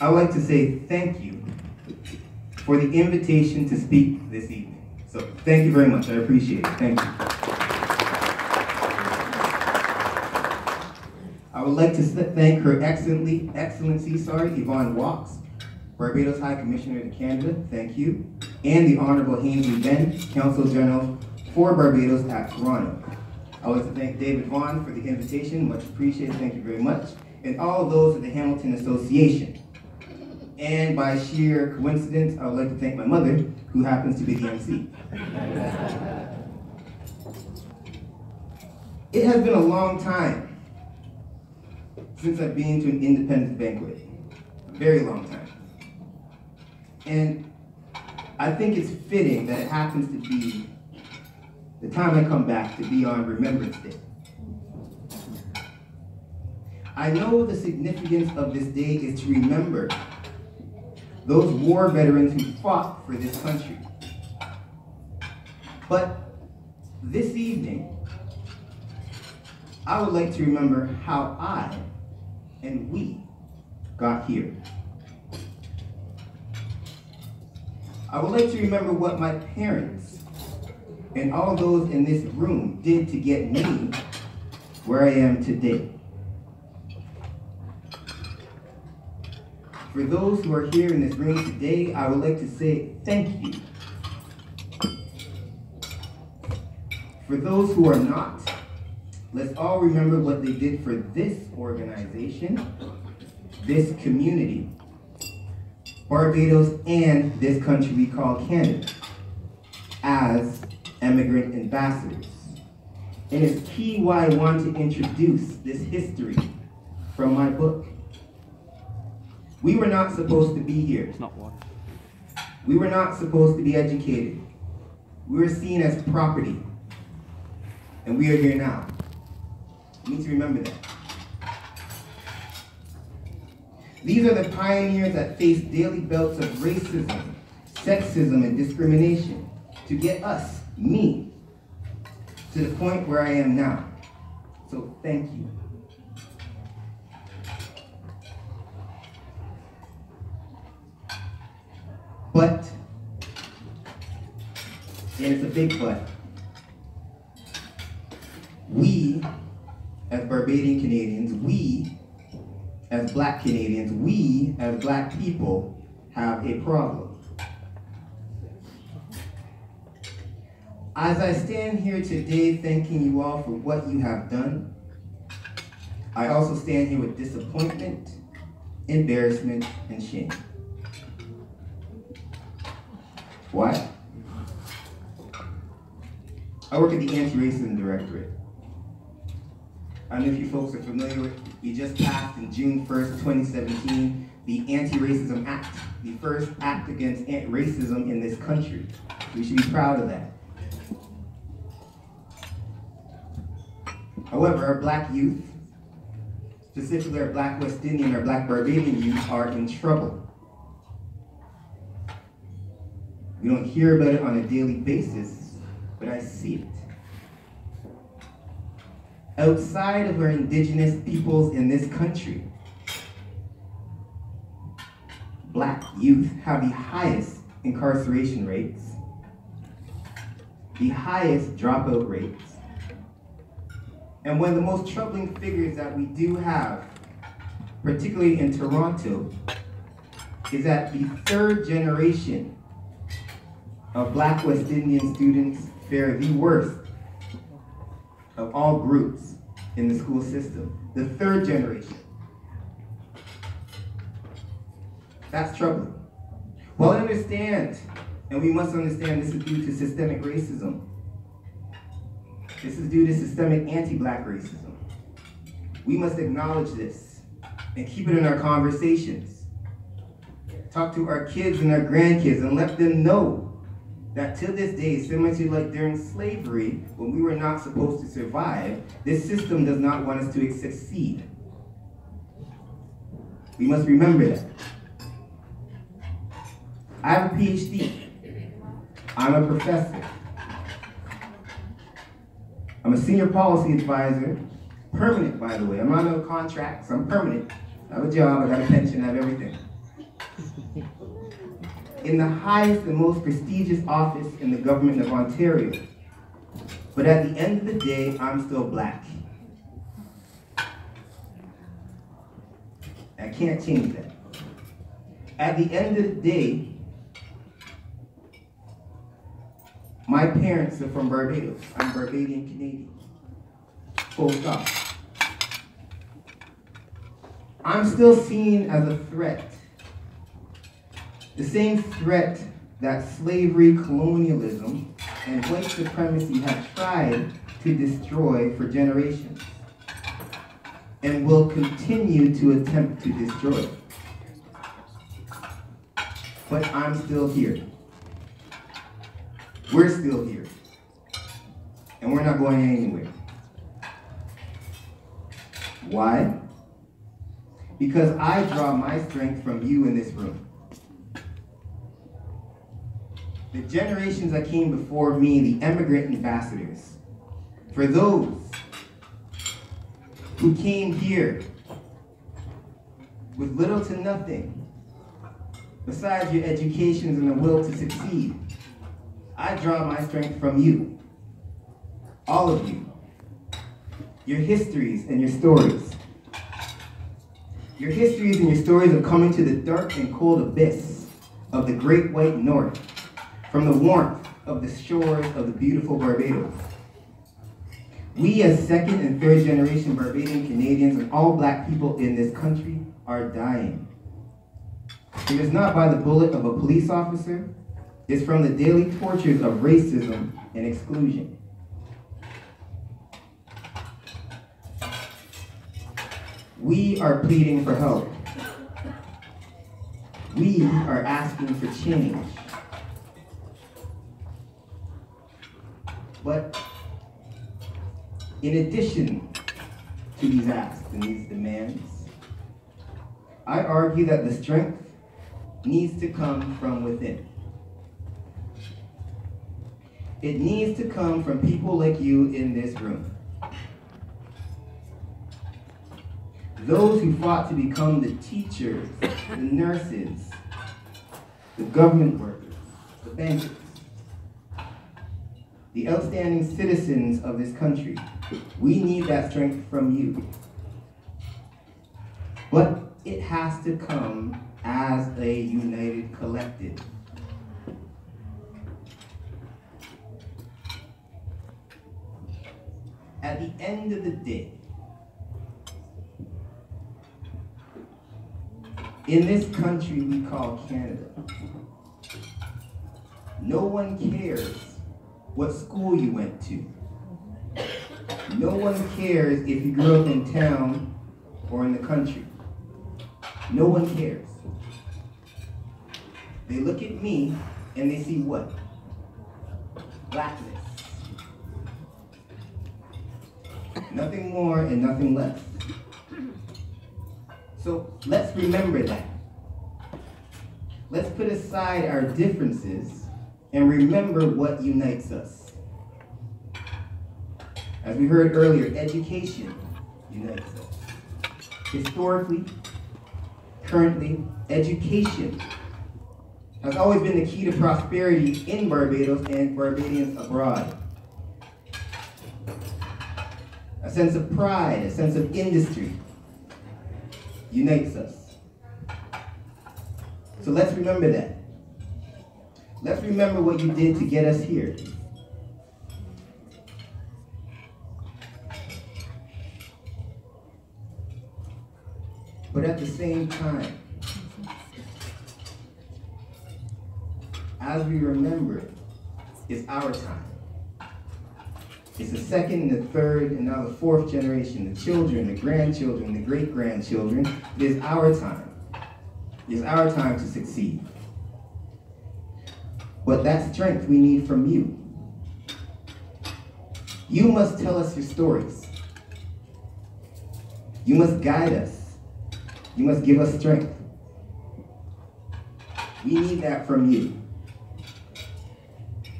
I would like to say thank you for the invitation to speak this evening. So thank you very much. I appreciate it. Thank you. I would like to thank Her Excellency, Excellency sorry, Yvonne Walkes, Barbados High Commissioner to Canada, thank you, and the Honorable Haynesley Benn, Consul General for Barbados at Toronto. I would like to thank David Vaughn for the invitation, much appreciated, thank you very much, and all those of the Hamilton Association. And by sheer coincidence, I would like to thank my mother, who happens to be the MC. it has been a long time since I've been to an independence banquet. A very long time. And I think it's fitting that it happens to be the time I come back to be on Remembrance Day. I know the significance of this day is to remember those war veterans who fought for this country. But this evening, I would like to remember how I and we got here. I would like to remember what my parents and all those in this room did to get me where I am today. For those who are here in this room today, I would like to say thank you. For those who are not, let's all remember what they did for this organization, this community, Barbados, and this country we call Canada as immigrant ambassadors. And it's key why I want to introduce this history from my book. We were not supposed to be here. It's not water. We were not supposed to be educated. We were seen as property. And we are here now. We need to remember that. These are the pioneers that faced daily belts of racism, sexism, and discrimination to get us, me, to the point where I am now. So thank you. But, and it's a big but, we, as Barbadian Canadians, we, as black Canadians, we, as black people, have a problem. As I stand here today thanking you all for what you have done, I also stand here with disappointment, embarrassment, and shame. Why? I work at the Anti-Racism Directorate. I know if you folks are familiar with, we just passed in June 1st, 2017, the Anti-Racism Act, the first act against racism in this country. We should be proud of that. However, our black youth, specifically our black West Indian, our black Barbadian youth, are in trouble. We don't hear about it on a daily basis, but I see it. Outside of our indigenous peoples in this country, black youth have the highest incarceration rates, the highest dropout rates, and one of the most troubling figures that we do have, particularly in Toronto, is that the third generation of black West Indian students fare the worst of all groups in the school system. The third generation. That's troubling. Well, I understand, and we must understand this is due to systemic racism. This is due to systemic anti-black racism. We must acknowledge this and keep it in our conversations. Talk to our kids and our grandkids and let them know that to this day, similar to like during slavery, when we were not supposed to survive, this system does not want us to succeed. We must remember that. I have a PhD. I'm a professor. I'm a senior policy advisor, permanent by the way. I'm not on a contract, I'm permanent. I have a job, I got a pension, I have everything. In the highest and most prestigious office in the government of Ontario. But at the end of the day, I'm still black. I can't change that. At the end of the day, my parents are from Barbados. I'm Barbadian Canadian. Full stop. I'm still seen as a threat. The same threat that slavery, colonialism, and white supremacy have tried to destroy for generations and will continue to attempt to destroy. But I'm still here. We're still here. And we're not going anywhere. Why? Because I draw my strength from you in this room. The generations that came before me, the emigrant ambassadors, for those who came here with little to nothing besides your educations and the will to succeed. I draw my strength from you, all of you, your histories and your stories. Your histories and your stories of coming to the dark and cold abyss of the great white north, from the warmth of the shores of the beautiful Barbados. We as second and third generation Barbadian Canadians and all black people in this country are dying. It is not by the bullet of a police officer, it's from the daily tortures of racism and exclusion. We are pleading for help. We are asking for change. But in addition to these asks and these demands, I argue that the strength needs to come from within. It needs to come from people like you in this room. Those who fought to become the teachers, the nurses, the government workers, the bankers, the outstanding citizens of this country. We need that strength from you. But it has to come as a united collective. At the end of the day, in this country we call Canada, no one cares what school you went to. No one cares if you grew up in town or in the country. No one cares. They look at me and they see what? Blackness. Nothing more and nothing less. So let's remember that. Let's put aside our differences and remember what unites us. As we heard earlier, education unites us. Historically, currently, education has always been the key to prosperity in Barbados and Barbadians abroad. A sense of pride, a sense of industry unites us. So let's remember that. Let's remember what you did to get us here. But at the same time, as we remember, it's our time. It's the second and the third and now the fourth generation, the children, the grandchildren, the great grandchildren. It is our time. It is our time to succeed. But that strength we need from you. You must tell us your stories. You must guide us. You must give us strength. We need that from you.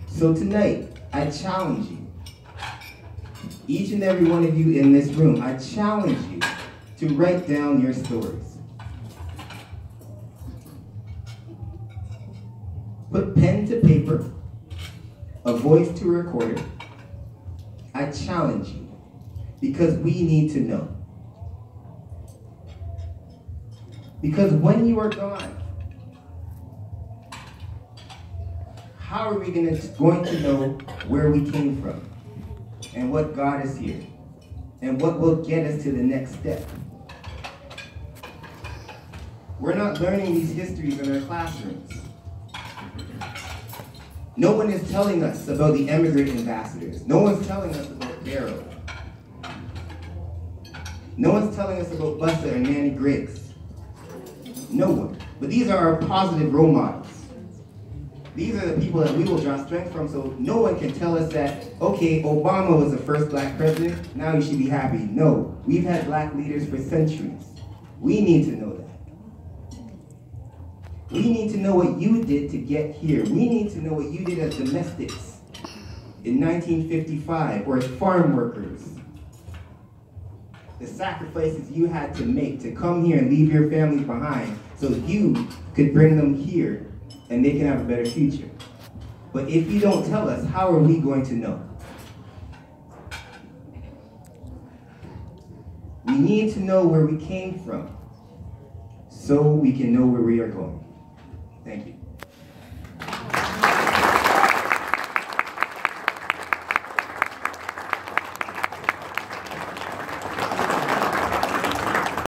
So tonight, I challenge you, each and every one of you in this room, I challenge you to write down your stories. Put pen to paper, a voice to a recorder. I challenge you because we need to know. Because when you are gone, how are we gonna, going to know where we came from and what God is here and what will get us to the next step? We're not learning these histories in our classrooms. No one is telling us about the emigrant ambassadors. No one's telling us about Barrow. No one's telling us about Bussa and Nanny Griggs. No one. But these are our positive role models. These are the people that we will draw strength from, so no one can tell us that, okay, Obama was the first black president, now you should be happy. No, we've had black leaders for centuries. We need to know. We need to know what you did to get here. We need to know what you did as domestics in 1955 or as farm workers. The sacrifices you had to make to come here and leave your families behind so you could bring them here and they can have a better future. But if you don't tell us, how are we going to know? We need to know where we came from so we can know where we are going. Thank you.